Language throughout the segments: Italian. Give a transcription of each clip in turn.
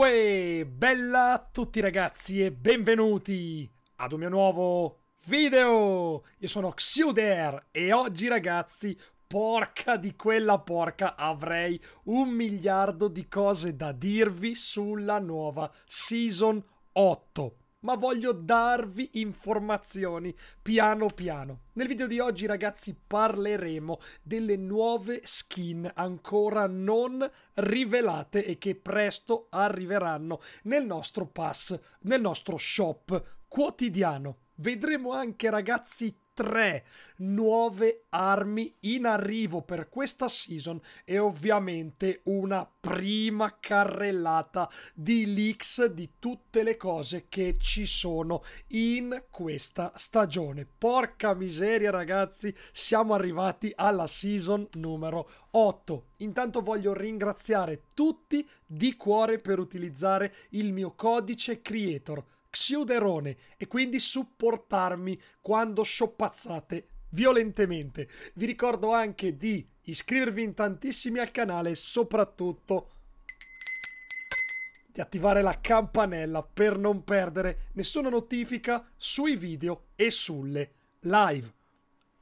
Uè, bella a tutti ragazzi e benvenuti ad un mio nuovo video! Io sono Xuder e oggi ragazzi, porca di quella porca, avrei un miliardo di cose da dirvi sulla nuova Season 8 ma voglio darvi informazioni piano piano. Nel video di oggi ragazzi parleremo delle nuove skin ancora non rivelate e che presto arriveranno nel nostro pass, nel nostro shop quotidiano. Vedremo anche ragazzi tre nuove armi in arrivo per questa season e ovviamente una prima carrellata di leaks di tutte le cose che ci sono in questa stagione. Porca miseria ragazzi, siamo arrivati alla season numero 8. Intanto voglio ringraziare tutti di cuore per utilizzare il mio codice creator Xiuderone e quindi supportarmi quando sciopazzate violentemente. Vi ricordo anche di iscrivervi in tantissimi al canale e soprattutto di attivare la campanella per non perdere nessuna notifica sui video e sulle live.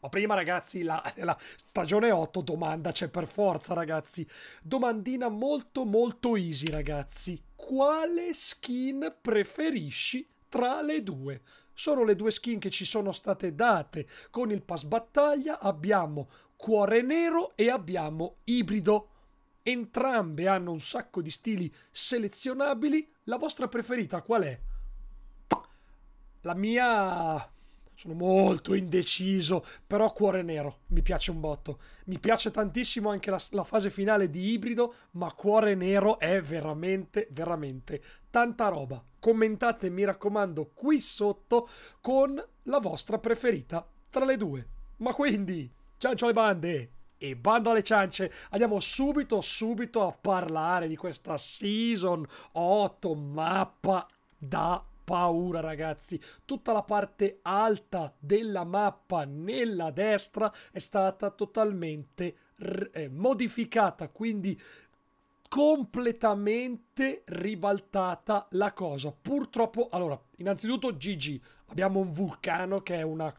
Ma prima ragazzi, la, la, stagione 8 domanda c'è per forza ragazzi. Domandina molto molto easy ragazzi. Quale skin preferisci tra le due? Sono le due skin che ci sono state date. Con il pass battaglia abbiamo cuore nero e abbiamo ibrido. Entrambe hanno un sacco di stili selezionabili. La vostra preferita qual è? La mia sono molto indeciso, però cuore nero, mi piace un botto. Mi piace tantissimo anche la, la, fase finale di ibrido, ma cuore nero è veramente, veramente tanta roba. Commentate, mi raccomando, qui sotto con la vostra preferita tra le due. Ma quindi, ciancio alle bande! E bando alle ciance, andiamo subito, subito a parlare di questa season 8 mappa da paura ragazzi. Tutta la parte alta della mappa nella destra è stata totalmente eh, modificata quindi completamente ribaltata la cosa. Purtroppo allora innanzitutto GG abbiamo un vulcano che è una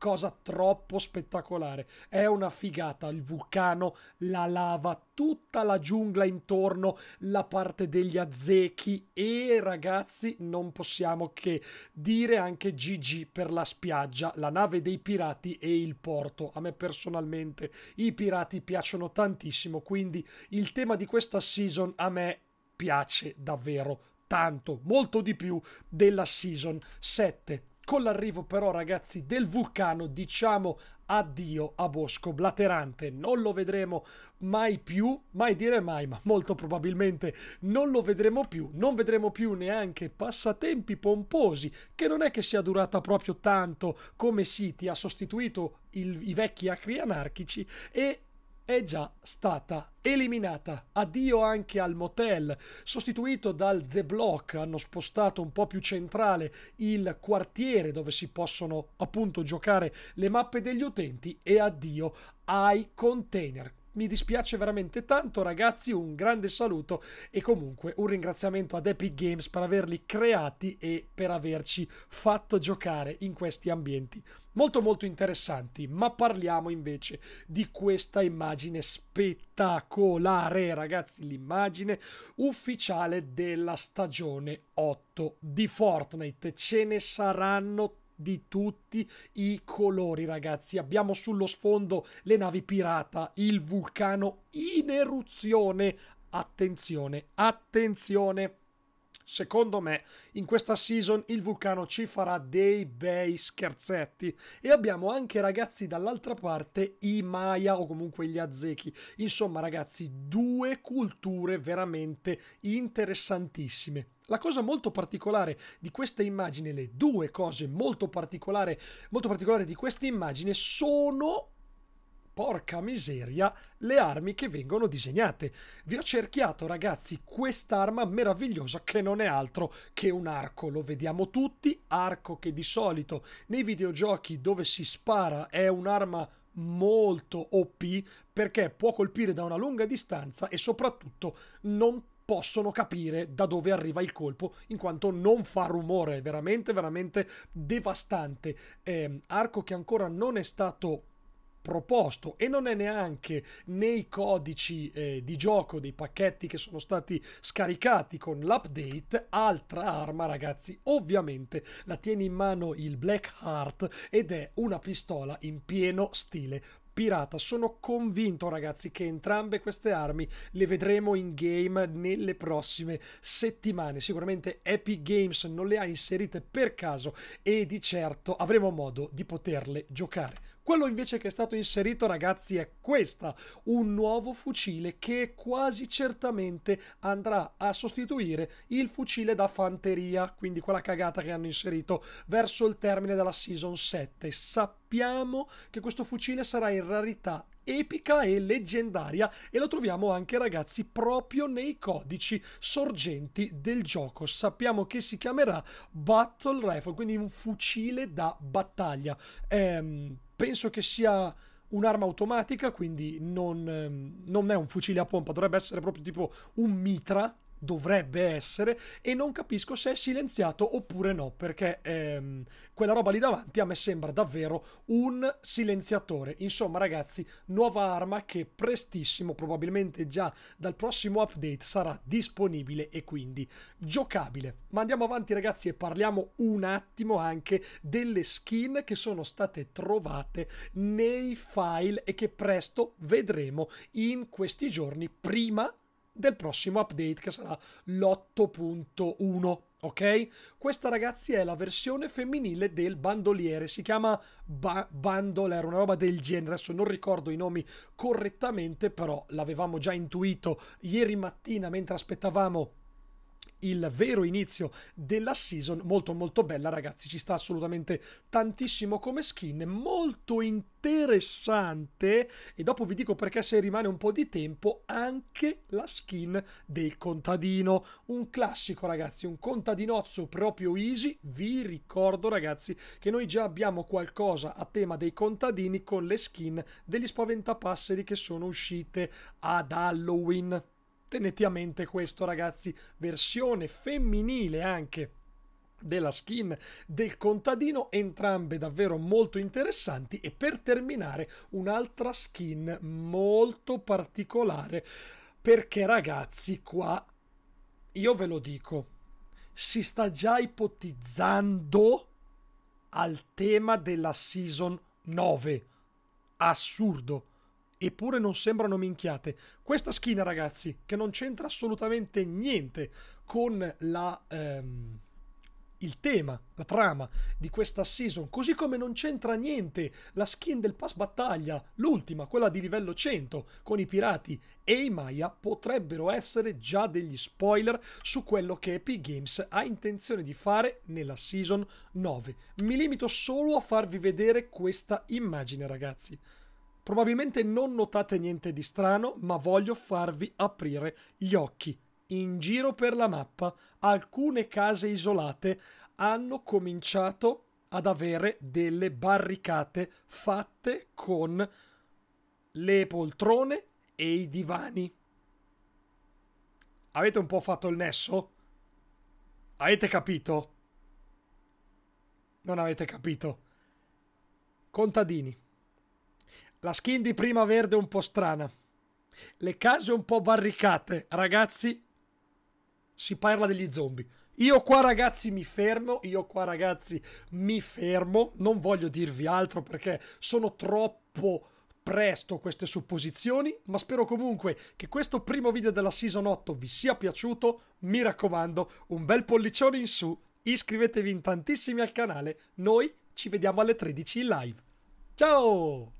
cosa troppo spettacolare. È una figata il vulcano, la lava, tutta la giungla intorno, la parte degli azzecchi e ragazzi non possiamo che dire anche GG per la spiaggia, la nave dei pirati e il porto. A me personalmente i pirati piacciono tantissimo, quindi il tema di questa season a me piace davvero tanto, molto di più della season 7 con l'arrivo però ragazzi del vulcano diciamo addio a Bosco Blaterante. Non lo vedremo mai più, mai dire mai, ma molto probabilmente non lo vedremo più. Non vedremo più neanche passatempi pomposi, che non è che sia durata proprio tanto come City ha sostituito il, i vecchi acri anarchici e è già stata eliminata. Addio anche al motel, sostituito dal The Block, hanno spostato un po' più centrale il quartiere dove si possono appunto giocare le mappe degli utenti e addio ai container mi dispiace veramente tanto ragazzi, un grande saluto e comunque un ringraziamento ad Epic Games per averli creati e per averci fatto giocare in questi ambienti molto molto interessanti, ma parliamo invece di questa immagine spettacolare, ragazzi, l'immagine ufficiale della stagione 8 di Fortnite. Ce ne saranno di tutti i colori, ragazzi. Abbiamo sullo sfondo le navi pirata, il vulcano in eruzione. Attenzione, attenzione secondo me in questa season il vulcano ci farà dei bei scherzetti e abbiamo anche ragazzi dall'altra parte i Maya o comunque gli Azeki insomma ragazzi due culture veramente interessantissime la cosa molto particolare di questa immagine le due cose molto particolari molto particolari di questa immagine sono porca miseria, le armi che vengono disegnate. Vi ho cerchiato, ragazzi, quest'arma meravigliosa che non è altro che un arco. Lo vediamo tutti, arco che di solito nei videogiochi dove si spara è un'arma molto OP perché può colpire da una lunga distanza e soprattutto non possono capire da dove arriva il colpo in quanto non fa rumore, veramente veramente devastante. Eh, arco che ancora non è stato proposto e non è neanche nei codici eh, di gioco dei pacchetti che sono stati scaricati con l'update altra arma ragazzi ovviamente la tiene in mano il Black Heart ed è una pistola in pieno stile pirata. Sono convinto, ragazzi, che entrambe queste armi le vedremo in game nelle prossime settimane. Sicuramente Epic Games non le ha inserite per caso e di certo avremo modo di poterle giocare. Quello invece che è stato inserito, ragazzi, è questa, un nuovo fucile che quasi certamente andrà a sostituire il fucile da fanteria, quindi quella cagata che hanno inserito verso il termine della season 7. Sappiamo che questo fucile sarà in rarità epica e leggendaria e lo troviamo anche ragazzi proprio nei codici sorgenti del gioco. Sappiamo che si chiamerà Battle Rifle quindi un fucile da battaglia. Ehm, penso che sia un'arma automatica, quindi non, ehm, non, è un fucile a pompa, dovrebbe essere proprio tipo un mitra dovrebbe essere e non capisco se è silenziato oppure no perché ehm, quella roba lì davanti a me sembra davvero un silenziatore. Insomma ragazzi nuova arma che prestissimo probabilmente già dal prossimo update sarà disponibile e quindi giocabile. Ma andiamo avanti ragazzi e parliamo un attimo anche delle skin che sono state trovate nei file e che presto vedremo in questi giorni prima del prossimo update che sarà l'8.1. Ok? Questa ragazzi è la versione femminile del bandoliere, si chiama ba- bandolier, una roba del genere, adesso non ricordo i nomi correttamente, però l'avevamo già intuito ieri mattina mentre aspettavamo il vero inizio della season. Molto molto bella ragazzi ci sta assolutamente tantissimo come skin molto interessante. E dopo vi dico perché se rimane un po' di tempo anche la skin del contadino. Un classico ragazzi un contadinozzo proprio easy. Vi ricordo ragazzi che noi già abbiamo qualcosa a tema dei contadini con le skin degli spaventapasseri che sono uscite ad Halloween Tenete a mente questo ragazzi, versione femminile anche della skin del contadino, entrambe davvero molto interessanti. E per terminare un'altra skin molto particolare perché ragazzi qua io ve lo dico si sta già ipotizzando al tema della season 9 assurdo eppure non sembrano minchiate. Questa skin, ragazzi, che non c'entra assolutamente niente con la... Ehm, il tema, la trama di questa season, così come non c'entra niente la skin del pass battaglia, l'ultima, quella di livello 100, con i pirati e i Maya, potrebbero essere già degli spoiler su quello che Epic Games ha intenzione di fare nella season 9. Mi limito solo a farvi vedere questa immagine, ragazzi. Probabilmente non notate niente di strano, ma voglio farvi aprire gli occhi. In giro per la mappa, alcune case isolate hanno cominciato ad avere delle barricate fatte con le poltrone e i divani. Avete un po' fatto il nesso? Avete capito? Non avete capito. Contadini la skin di prima verde un po' strana. Le case un po' barricate. Ragazzi, si parla degli zombie. Io qua ragazzi mi fermo, io qua ragazzi mi fermo, non voglio dirvi altro perché sono troppo presto queste supposizioni, ma spero comunque che questo primo video della Season 8 vi sia piaciuto. Mi raccomando, un bel pollicione in su, iscrivetevi in tantissimi al canale, noi ci vediamo alle 13 in live. Ciao!